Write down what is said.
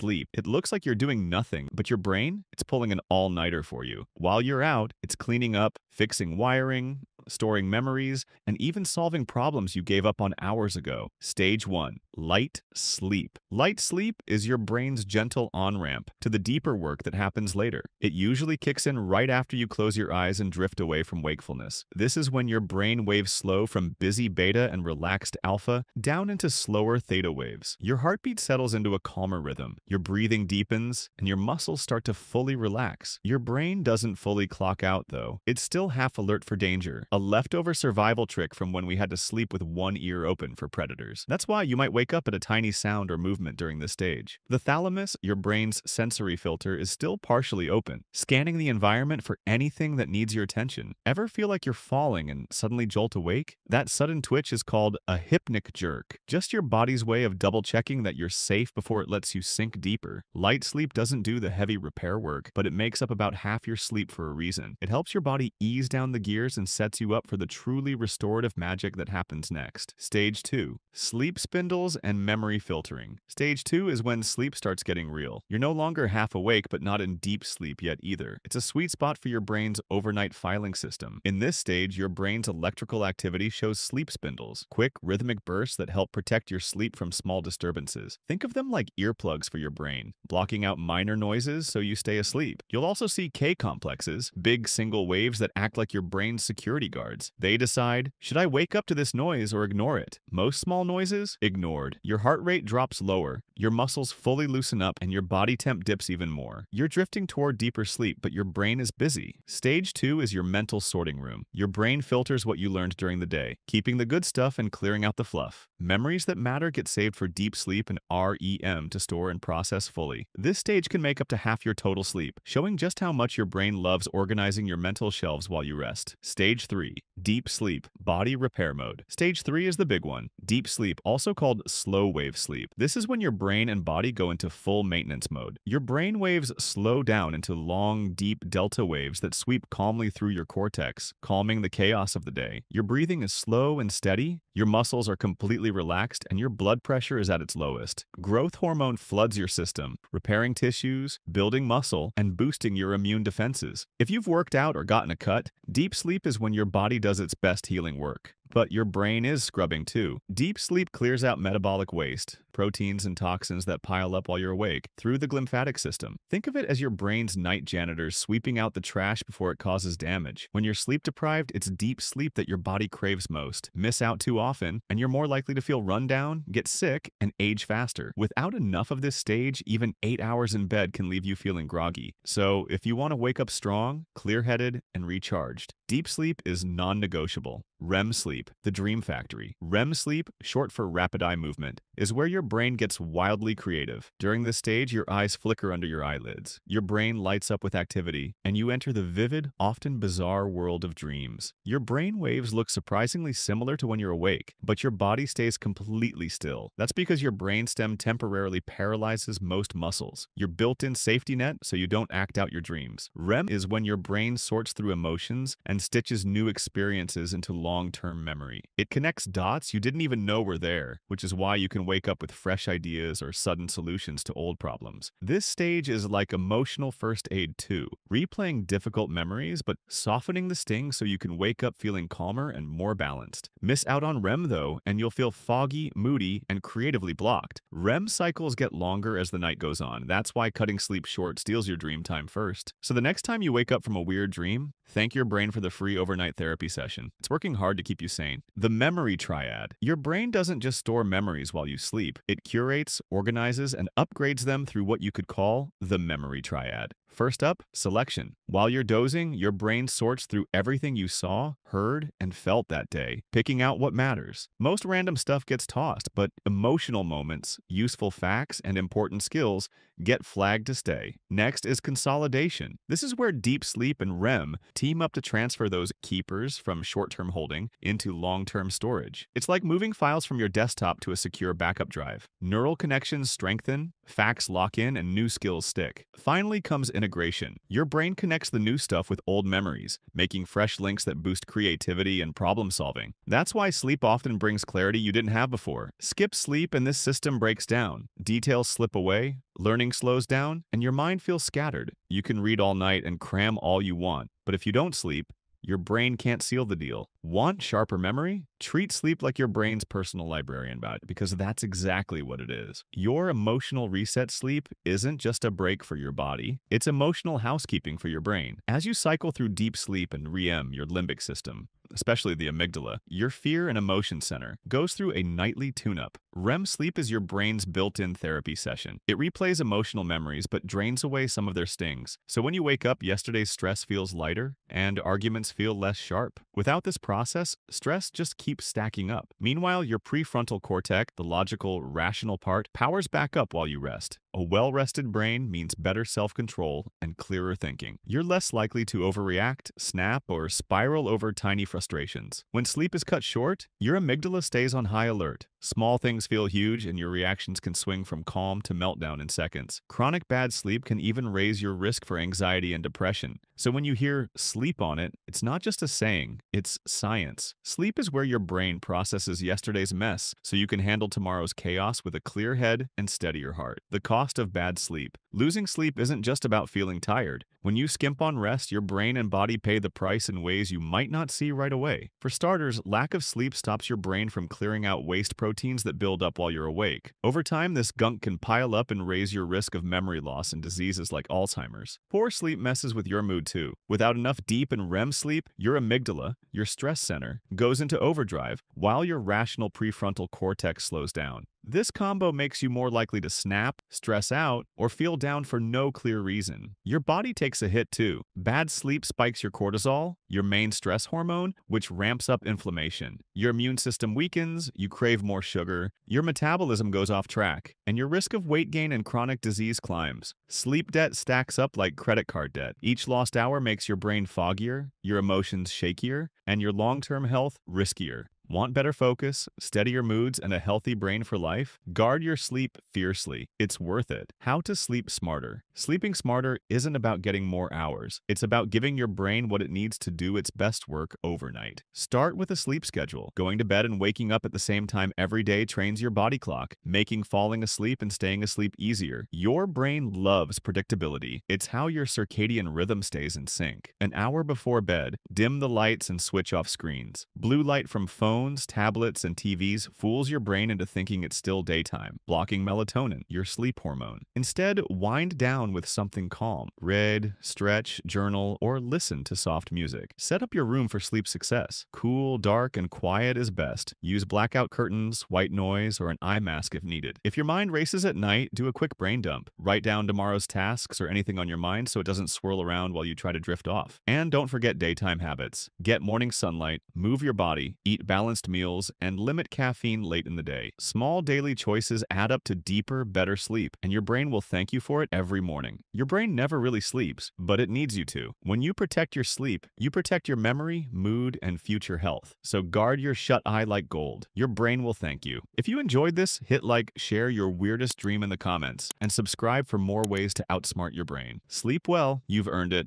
sleep, it looks like you're doing nothing, but your brain, it's pulling an all-nighter for you. While you're out, it's cleaning up, fixing wiring, storing memories, and even solving problems you gave up on hours ago. Stage 1. Light sleep. Light sleep is your brain's gentle on-ramp to the deeper work that happens later. It usually kicks in right after you close your eyes and drift away from wakefulness. This is when your brain waves slow from busy beta and relaxed alpha down into slower theta waves. Your heartbeat settles into a calmer rhythm, your breathing deepens, and your muscles start to fully relax. Your brain doesn't fully clock out though. It's still half alert for danger, a leftover survival trick from when we had to sleep with one ear open for predators. That's why you might wake up at a tiny sound or movement during this stage. The thalamus, your brain's sensory filter, is still partially open, scanning the environment for anything that needs your attention. Ever feel like you're falling and suddenly jolt awake? That sudden twitch is called a hypnic jerk, just your body's way of double checking that you're safe before it lets you sink deeper. Light sleep doesn't do the heavy repair work, but it makes up about half your sleep for a reason. It helps your body ease down the gears and sets you up for the truly restorative magic that happens next. Stage 2. Sleep spindles and memory filtering. Stage 2 is when sleep starts getting real. You're no longer half awake but not in deep sleep yet either. It's a sweet spot for your brain's overnight filing system. In this stage, your brain's electrical activity shows sleep spindles, quick rhythmic bursts that help protect your sleep from small disturbances. Think of them like earplugs for your brain, blocking out minor noises so you stay asleep. You'll also see K complexes, big single waves that act like your brain's security guards. They decide, should I wake up to this noise or ignore it? Most small noises? Ignored. Your heart rate drops lower, your muscles fully loosen up, and your body temp dips even more. You're drifting toward deeper sleep, but your brain is busy. Stage 2 is your mental sorting room. Your brain filters what you learned during the day, keeping the good stuff and clearing out the fluff. Memories that matter get saved for deep sleep and REM to store and process fully. This stage can make up to half your total sleep, showing just how much your brain loves organizing your mental shelves while you rest. Stage 3. Deep sleep, body repair mode. Stage 3 is the big one. Deep sleep, also called slow wave sleep. This is when your brain and body go into full maintenance mode. Your brain waves slow down into long, deep delta waves that sweep calmly through your cortex, calming the chaos of the day. Your breathing is slow and steady, your muscles are completely relaxed, and your blood pressure is at its lowest. Growth hormone floods your system, repairing tissues, building muscle, and boosting your immune defenses. If you've worked out or gotten a cut, deep sleep is when your body does its best healing work. But your brain is scrubbing too. Deep sleep clears out metabolic waste, proteins and toxins that pile up while you're awake, through the glymphatic system. Think of it as your brain's night janitors sweeping out the trash before it causes damage. When you're sleep deprived, it's deep sleep that your body craves most. Miss out too often, and you're more likely to feel run down, get sick, and age faster. Without enough of this stage, even 8 hours in bed can leave you feeling groggy. So, if you want to wake up strong, clear-headed, and recharged, deep sleep is non-negotiable. REM sleep, the dream factory. REM sleep, short for rapid eye movement, is where your brain gets wildly creative. During this stage, your eyes flicker under your eyelids. Your brain lights up with activity, and you enter the vivid, often bizarre world of dreams. Your brain waves look surprisingly similar to when you're awake, but your body stays completely still. That's because your brainstem temporarily paralyzes most muscles, your built-in safety net so you don't act out your dreams. REM is when your brain sorts through emotions and stitches new experiences into long-term memory. It connects dots you didn't even know were there, which is why you can wake up with fresh ideas or sudden solutions to old problems. This stage is like emotional first aid too, replaying difficult memories but softening the sting so you can wake up feeling calmer and more balanced. Miss out on REM though, and you'll feel foggy, moody, and creatively blocked. REM cycles get longer as the night goes on. That's why cutting sleep short steals your dream time first. So the next time you wake up from a weird dream, thank your brain for the free overnight therapy session. It's working hard to keep you sane. The memory triad. Your brain doesn't just store memories while you sleep. It curates, organizes, and upgrades them through what you could call the memory triad. First up, selection. While you're dozing, your brain sorts through everything you saw, heard, and felt that day, picking out what matters. Most random stuff gets tossed, but emotional moments, useful facts, and important skills get flagged to stay. Next is consolidation. This is where deep sleep and REM team up to transfer those keepers from short-term holding into long-term storage. It's like moving files from your desktop to a secure backup drive. Neural connections strengthen, facts lock in, and new skills stick. Finally comes integration. Your brain connects the new stuff with old memories, making fresh links that boost creativity and problem solving. That's why sleep often brings clarity you didn't have before. Skip sleep and this system breaks down. Details slip away, learning slows down, and your mind feels scattered. You can read all night and cram all you want, but if you don't sleep, your brain can't seal the deal. Want sharper memory? Treat sleep like your brain's personal librarian about it, because that's exactly what it is. Your emotional reset sleep isn't just a break for your body, it's emotional housekeeping for your brain. As you cycle through deep sleep and REM your limbic system, especially the amygdala, your fear and emotion center goes through a nightly tune-up. REM sleep is your brain's built-in therapy session. It replays emotional memories but drains away some of their stings. So when you wake up, yesterday's stress feels lighter and arguments feel less sharp. Without this process, stress just keeps stacking up. Meanwhile, your prefrontal cortex, the logical, rational part, powers back up while you rest. A well-rested brain means better self-control and clearer thinking. You're less likely to overreact, snap, or spiral over tiny frustrations. When sleep is cut short, your amygdala stays on high alert. Small things feel huge and your reactions can swing from calm to meltdown in seconds. Chronic bad sleep can even raise your risk for anxiety and depression. So when you hear sleep on it, it's not just a saying, it's science. Sleep is where your brain processes yesterday's mess so you can handle tomorrow's chaos with a clear head and steadier heart. The cost of bad sleep. Losing sleep isn't just about feeling tired. When you skimp on rest, your brain and body pay the price in ways you might not see right away. For starters, lack of sleep stops your brain from clearing out waste proteins that build up while you're awake. Over time, this gunk can pile up and raise your risk of memory loss and diseases like Alzheimer's. Poor sleep messes with your mood too. Without enough deep and REM sleep, your amygdala, your stress center, goes into overdrive while your rational prefrontal cortex slows down. This combo makes you more likely to snap, stress out, or feel down for no clear reason. Your body takes a hit too. Bad sleep spikes your cortisol, your main stress hormone, which ramps up inflammation. Your immune system weakens, you crave more sugar, your metabolism goes off track, and your risk of weight gain and chronic disease climbs. Sleep debt stacks up like credit card debt. Each lost hour makes your brain foggier, your emotions shakier, and your long-term health riskier. Want better focus, steadier moods, and a healthy brain for life? Guard your sleep fiercely. It's worth it. How to sleep smarter. Sleeping smarter isn't about getting more hours. It's about giving your brain what it needs to do its best work overnight. Start with a sleep schedule. Going to bed and waking up at the same time every day trains your body clock, making falling asleep and staying asleep easier. Your brain loves predictability. It's how your circadian rhythm stays in sync. An hour before bed, dim the lights and switch off screens. Blue light from phones Phones, tablets, and TVs fools your brain into thinking it's still daytime, blocking melatonin, your sleep hormone. Instead, wind down with something calm. Read, stretch, journal, or listen to soft music. Set up your room for sleep success. Cool, dark, and quiet is best. Use blackout curtains, white noise, or an eye mask if needed. If your mind races at night, do a quick brain dump. Write down tomorrow's tasks or anything on your mind so it doesn't swirl around while you try to drift off. And don't forget daytime habits. Get morning sunlight, move your body, eat balanced balanced meals, and limit caffeine late in the day. Small daily choices add up to deeper, better sleep, and your brain will thank you for it every morning. Your brain never really sleeps, but it needs you to. When you protect your sleep, you protect your memory, mood, and future health. So guard your shut eye like gold. Your brain will thank you. If you enjoyed this, hit like, share your weirdest dream in the comments, and subscribe for more ways to outsmart your brain. Sleep well, you've earned it.